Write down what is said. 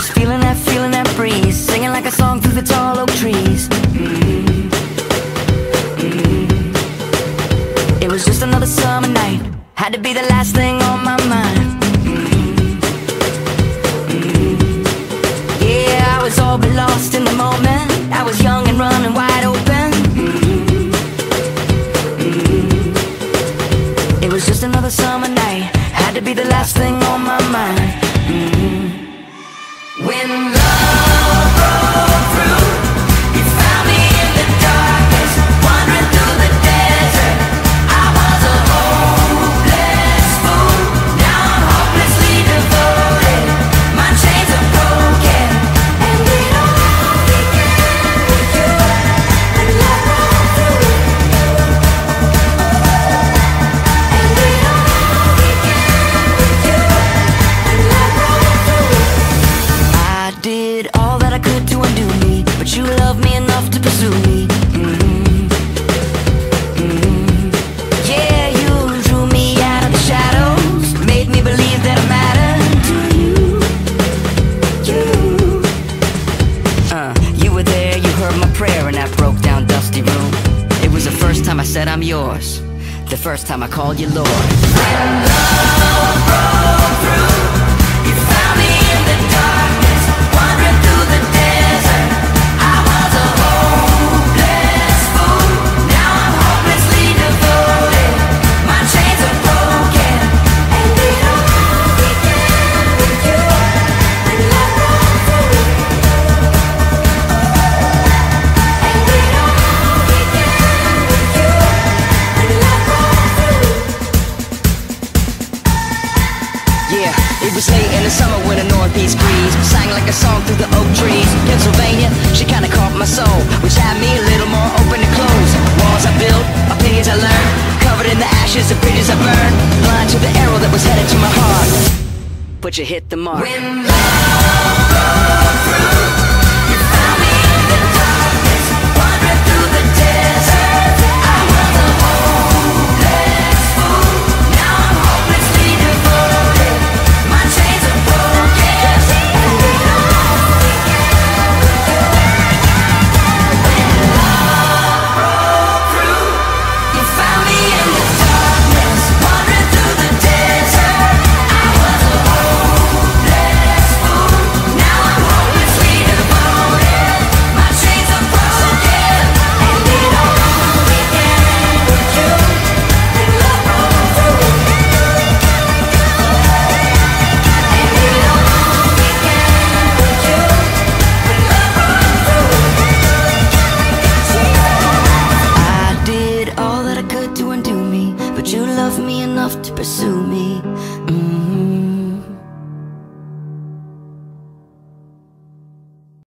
close, feeling that, feeling that breeze. Singing like a song through the tall oak trees. Mm -hmm. It was just another summer night. Had to be the last thing on my mind. Mm -hmm. Yeah, I was all but lost in the moment. I was young and running wide open. It was just another summer night. Had to be the last thing on my when love but you loved me enough to pursue me. Mhm. Mhm. Yeah, you drew me out of the shadows, made me believe that I to you. You. Uh, you were there, you heard my prayer in that broke down dusty room. It was the first time I said I'm yours, the first time I called you Lord. Love broke the summer when a northeast breeze sang like a song through the oak trees. Pennsylvania, she kinda caught my soul, which had me a little more open to close. Walls I built, opinions I learned, covered in the ashes of bridges I burned. Blind to the arrow that was headed to my heart. But you hit the mark. When love me,